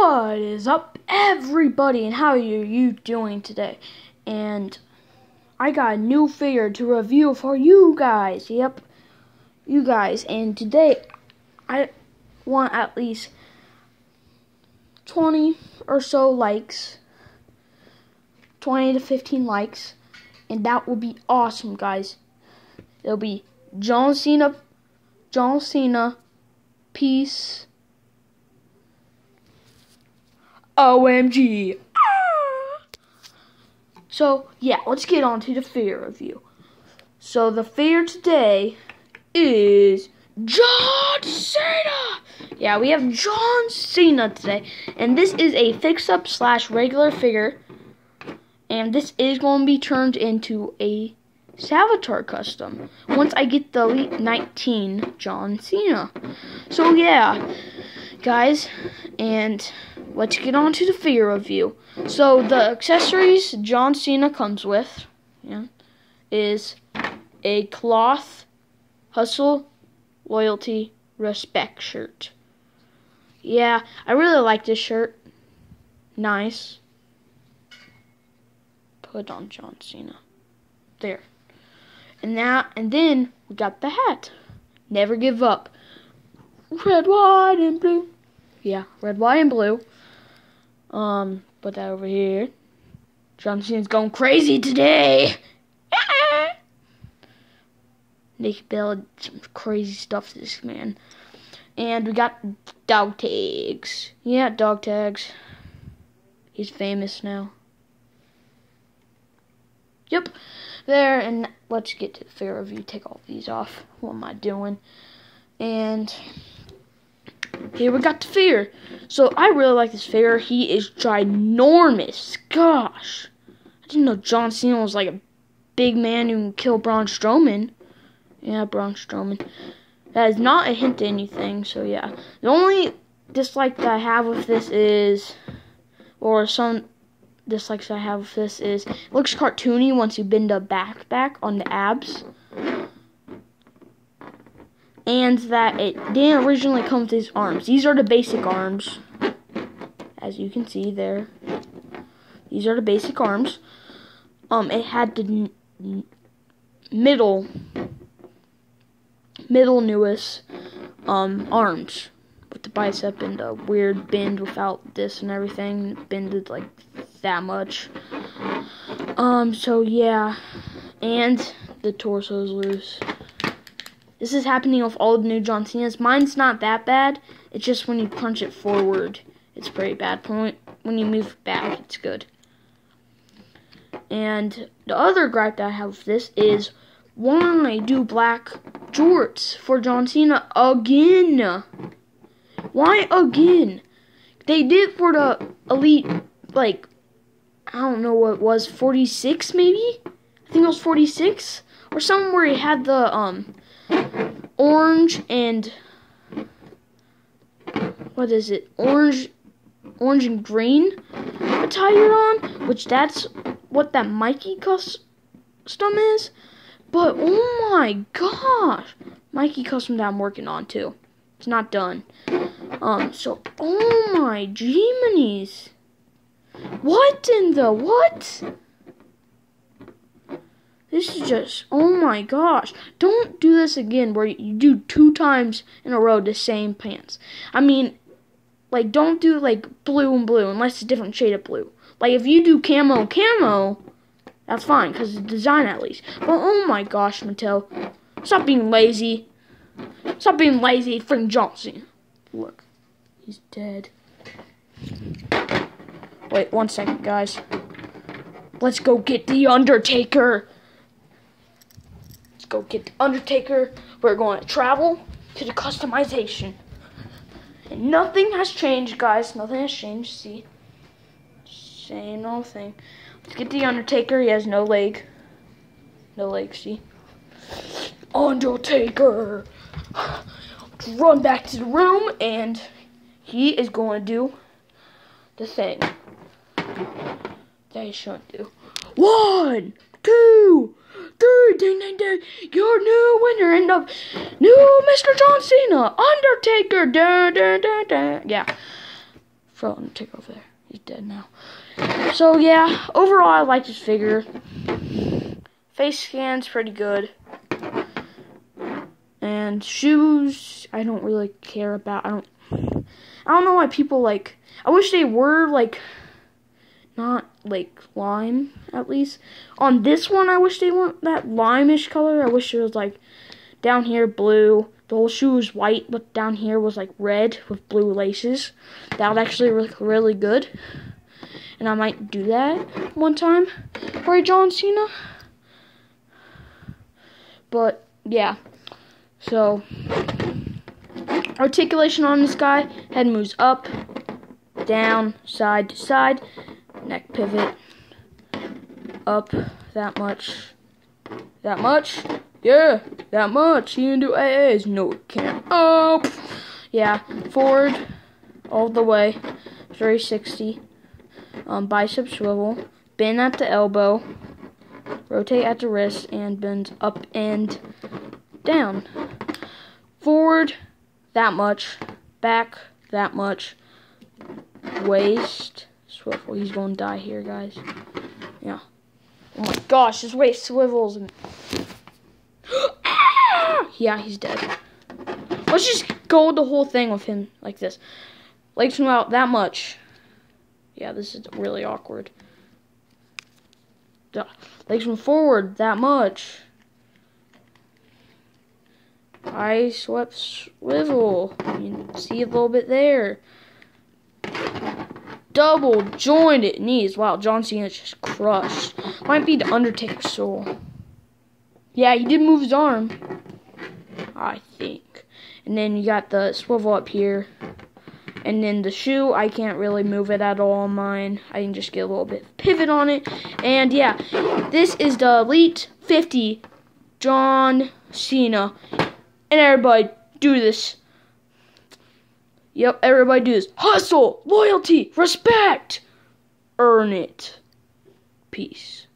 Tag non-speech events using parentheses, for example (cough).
What is up, everybody, and how are you doing today? And I got a new figure to review for you guys. Yep, you guys. And today, I want at least 20 or so likes, 20 to 15 likes, and that will be awesome, guys. It'll be John Cena, John Cena, peace. OMG. So, yeah, let's get on to the fear review. So, the fear today is John Cena. Yeah, we have John Cena today. And this is a fix-up slash regular figure. And this is going to be turned into a Savitar custom once I get the Elite 19 John Cena. So, yeah, guys, and let's get on to the figure review. So the accessories John Cena comes with yeah, is a cloth hustle, loyalty, respect shirt. Yeah, I really like this shirt. Nice. Put on John Cena. There. And now and then we got the hat. Never give up. Red, white, and blue. Yeah, red, white, and blue. Um, put that over here. John Cena's going crazy today. (laughs) Nick Bell some crazy stuff to this man. And we got dog tags. Yeah, dog tags. He's famous now. Yep. There, and let's get to the fair review. Take all these off. What am I doing? And here we got the figure. So I really like this figure. He is ginormous. Gosh. I didn't know John Cena was like a big man who can kill Braun Strowman. Yeah, Braun Strowman. That is not a hint to anything, so yeah. The only dislike that I have with this is, or some dislikes I have with this is, looks cartoony once you bend a backpack on the abs and that it didn't originally come with these arms. These are the basic arms, as you can see there. These are the basic arms. Um, it had the middle, middle newest um arms with the bicep and the weird bend without this and everything bended like that much. Um, so yeah, and the torso is loose. This is happening with all the new John Cena's. Mine's not that bad. It's just when you punch it forward, it's pretty bad. Point. When you move back, it's good. And the other gripe that I have with this is why do black jorts for John Cena again? Why again? They did for the Elite, like, I don't know what it was, 46 maybe? I think it was 46? Or something where he had the, um, orange and what is it? Orange, orange and green attire on, which that's what that Mikey custom is. But oh my gosh, Mikey custom that I'm working on too. It's not done. Um. So oh my Geminis. What in the what? This is just, oh my gosh. Don't do this again where you do two times in a row the same pants. I mean, like, don't do like blue and blue unless it's a different shade of blue. Like, if you do camo camo, that's fine because it's design at least. But oh my gosh, Mattel. Stop being lazy. Stop being lazy, Frank Johnson. Look, he's dead. Wait one second, guys. Let's go get the Undertaker go get the Undertaker. We're going to travel to the customization. And nothing has changed, guys. Nothing has changed. See? Same old thing. Let's get the Undertaker. He has no leg. No leg, see? Undertaker! Run back to the room, and he is going to do the thing that he shouldn't do. One, two, ding, ding, ding. Your new winner and the new Mr. John Cena, Undertaker. Da, da, da, da. Yeah. For Undertaker over there. He's dead now. So yeah, overall I like this figure. Face scan's pretty good. And shoes, I don't really care about. I don't I don't know why people like I wish they were like not like lime at least. On this one I wish they weren't that limeish color. I wish it was like down here blue. The whole shoe was white, but down here was like red with blue laces. That would actually look really good. And I might do that one time for a John Cena. But yeah. So articulation on this guy, head moves up, down, side to side, neck pivot, up that much, that much, yeah, that much. You can do AAs. No, he can't. Oh, yeah, forward, all the way, 360, um, bicep swivel, bend at the elbow, rotate at the wrist, and bend up and down. Forward, that much, back, that much, waist, swivel. Oh, he's going to die here, guys. Yeah. Oh my gosh, his waist swivels. And (gasps) yeah, he's dead. Let's just go the whole thing with him like this. Legs from out that much. Yeah, this is really awkward. Legs from forward that much. I swept swivel. You see a little bit there. Double jointed knees. Wow, John Cena's just crushed. Might be the Undertaker's soul. Yeah, he did move his arm. I think. And then you got the swivel up here. And then the shoe, I can't really move it at all on mine. I can just get a little bit pivot on it. And yeah, this is the Elite 50 John Cena. And everybody do this. Yep, everybody do this. Hustle, loyalty, respect. Earn it. Peace.